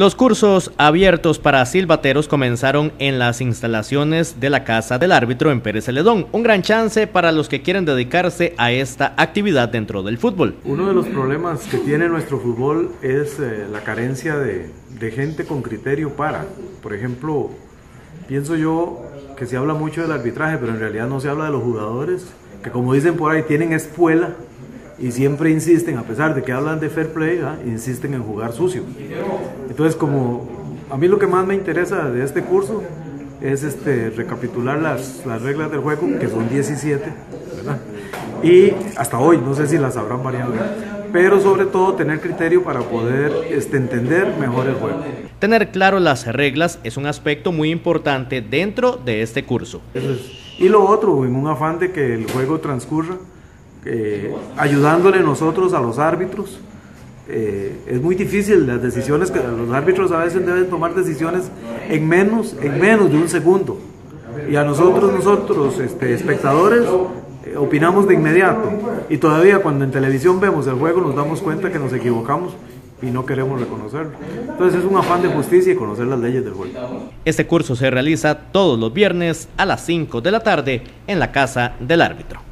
Los cursos abiertos para silbateros comenzaron en las instalaciones de la Casa del Árbitro en Pérez Celedón. Un gran chance para los que quieren dedicarse a esta actividad dentro del fútbol. Uno de los problemas que tiene nuestro fútbol es eh, la carencia de, de gente con criterio para. Por ejemplo, pienso yo que se habla mucho del arbitraje, pero en realidad no se habla de los jugadores, que como dicen por ahí, tienen espuela y siempre insisten, a pesar de que hablan de fair play, insisten en jugar sucio. Entonces, como a mí lo que más me interesa de este curso es este, recapitular las, las reglas del juego, que son 17, ¿verdad? y hasta hoy, no sé si las habrán variado, pero sobre todo tener criterio para poder este, entender mejor el juego. Tener claro las reglas es un aspecto muy importante dentro de este curso. Y lo otro, en un afán de que el juego transcurra, eh, ayudándole nosotros a los árbitros. Eh, es muy difícil las decisiones que los árbitros a veces deben tomar decisiones en menos, en menos de un segundo. Y a nosotros, nosotros, este, espectadores, eh, opinamos de inmediato. Y todavía cuando en televisión vemos el juego nos damos cuenta que nos equivocamos y no queremos reconocerlo. Entonces es un afán de justicia y conocer las leyes del juego. Este curso se realiza todos los viernes a las 5 de la tarde en la casa del árbitro.